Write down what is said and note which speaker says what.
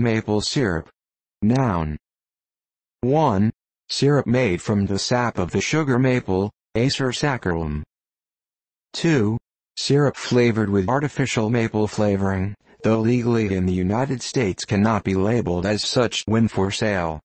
Speaker 1: Maple syrup. Noun. 1. Syrup made from the sap of the sugar maple, Acer saccharum. 2. Syrup flavored with artificial maple flavoring, though legally in the United States cannot be labeled as such when for sale.